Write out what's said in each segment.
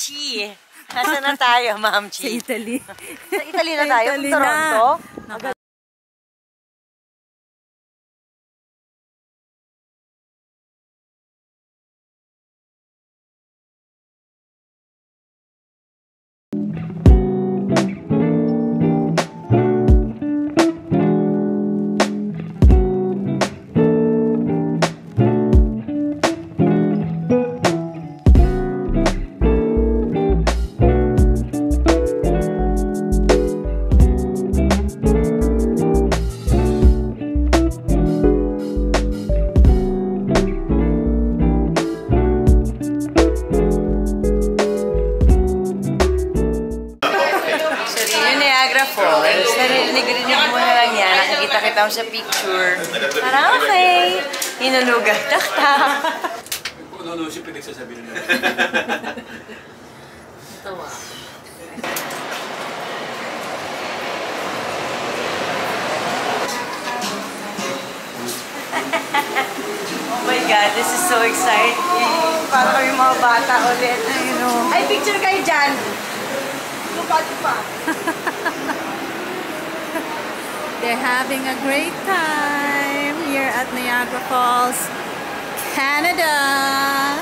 Chi. Nasaan na tayo, Ma'am Chi? Sa Italy. Sa Italy na tayo? Italy Toronto? Na. Nakikita kita mo sa picture. Parang okay. Hinulugan. Takta. Kung ano siya pinagsasabi nila. Tawa. Oh my God, this is so exciting. Para kami mga bata ulit. I know. Ay, picture kayo dyan. Lupa-lupa. They're having a great time here at Niagara Falls, Canada.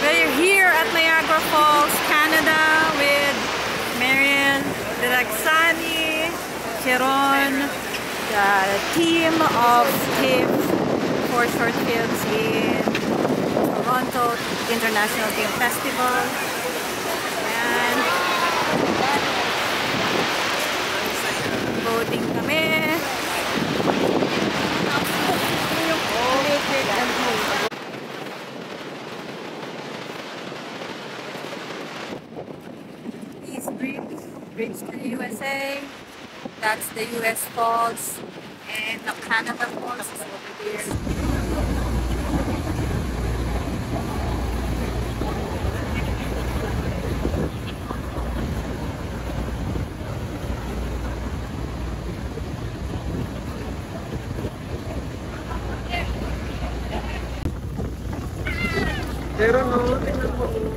We're here at Niagara Falls, Canada with Marian Diragsani, Chiron, the team of TIFF for short films in Toronto International Film Festival. And voting kami. East Bridge, Bridge to the USA. That's the US Falls. And the Canada Falls is over there. Hello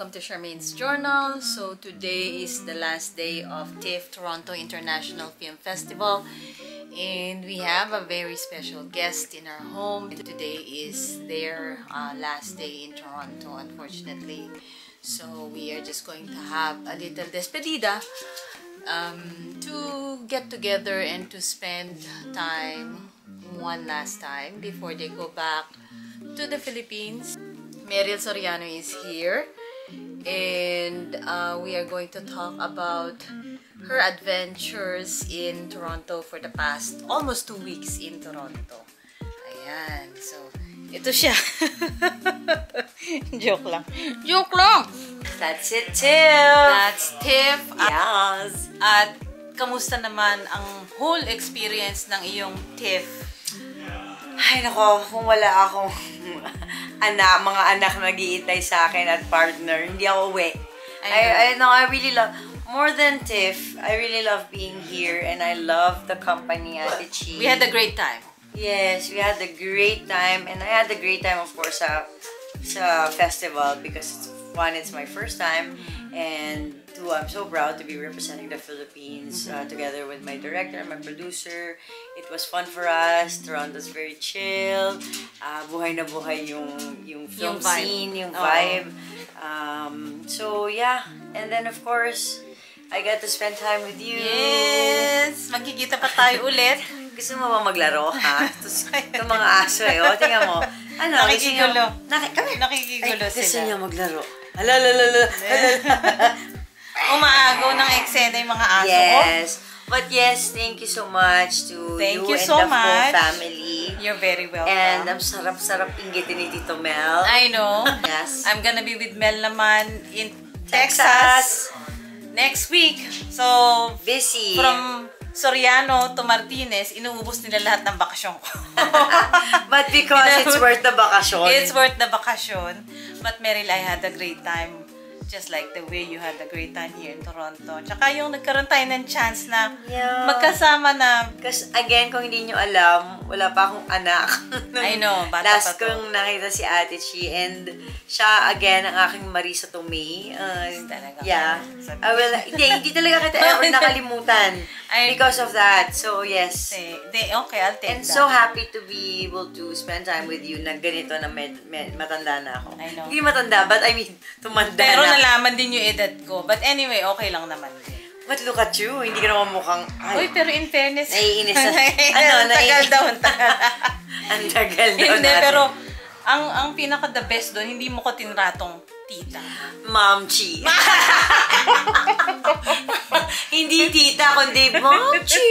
welcome to Charmaine's Journal. So today is the last day of TIFF Toronto International Film Festival and we have a very special guest in our home. Today is their uh, last day in Toronto unfortunately. So we are just going to have a little despedida um, to get together and to spend time one last time before they go back to the Philippines. Meryl Soriano is here and uh, we are going to talk about her adventures in Toronto for the past almost two weeks in Toronto. Ayan, so ito siya. Joke lang. Joke lang! That's it, Tiff. That's Tiff. Yes. At kamusta naman ang whole experience ng iyong TIFF? Ay, nako, kung wala akong anak, mga anak na nag sa akin at partner, hindi ako uwi. I I, know. I, no, I really love, more than Tiff, I really love being here and I love the company at Chi. We had a great time. Yes, we had a great time and I had a great time of course sa sa festival because it's, one, it's my first time and two, I'm so proud to be representing the Philippines uh, together with my director, my producer. It was fun for us. Toronto's very chill. Uh, buhay na buhay yung yung film Yung vibe. scene, yung Oo. vibe. Um, so yeah, and then of course, I got to spend time with you. Yes! Magkikita pa tayo ulit. gusto mo ba maglaro, ha? Itong mga aso eh, oh, tingnan mo. Ano, gusto Nakikigulo. Naki, kami. Nakikigulo Ay, Gusto sila. niya maglaro. Hala. Umaagaw ng eksena yung mga aso ko. Yes. But yes, thank you so much to Thank you, you and so the much. whole family. You're very welcome. And ang sarap-sarap inggitin ni Tito Mel. I know. Yes. I'm gonna be with Mel naman in Texas. Texas, next week. So, Busy. from Soriano to Martinez, inuubos nila lahat ng bakasyon ko. But because it's worth the bakasyon. It's worth the bakasyon. But Meryl, I had a great time. Just like the way you had a great time here in Toronto. Tsaka yung nagkaroon tayo ng chance na Yeah. magkasama na Because again, kung hindi nyo alam, wala pa akong anak. I know, bata Last pa to. kong nakita si Ate Chi and siya again ang aking Marisa Tomei. Uh, Talaga. yeah. I will, hindi, hindi talaga kita ever nakalimutan I- because of that. So, yes. De, okay, I'll take And that. so happy to be able to spend time with you na ganito na med, med, matanda na ako. I know. Hindi matanda, but I mean, tumanda Pero na. Nalaman din yung edad ko. But anyway, okay lang naman. But look at you, hindi ka naman mukhang, Uy, ay, pero in fairness... Naiinis na- ano, ano, tagal naiinis- daw, ang tagal. ang tagal daw Hindi, natin. pero ang ang pinaka the best doon, hindi mo ko tinratong tita. Mom Chi. Hindi tita, kundi Mom Chi.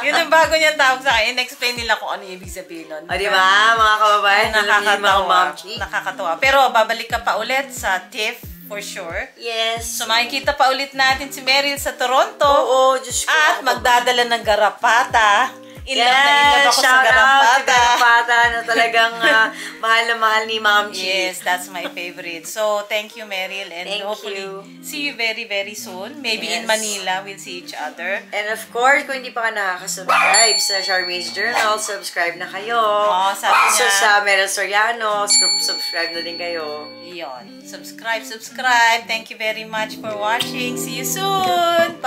Yun ang bago niya tawag sa akin. In-explain nila kung ano ibig sabihin nun. O, di ba, mga kababayan, mga Nakakatawa. Nakakatawa. Pero babalik ka pa ulit sa TIFF for sure. Yes. So makikita pa ulit natin si Meryl sa Toronto. Oo, Diyos ko. At magdadala ng garapata. In love na in love Yes, ako sa garapata. Garapata na talagang ah, mahal na mahal ni Mom Chi. Yes, that's my favorite. So, thank you, Meryl. And Thank hopefully, you. see you very, very soon. Maybe in Yes. Manila, we'll see each other. And of course, kung hindi pa ka nakaka-subscribe sa Charmaine's Journal, subscribe na kayo. Oo, sabi niya. sa Meryl Soriano, sub- subscribe na din kayo. Yon. Subscribe, subscribe. Thank you very much for watching. See you soon!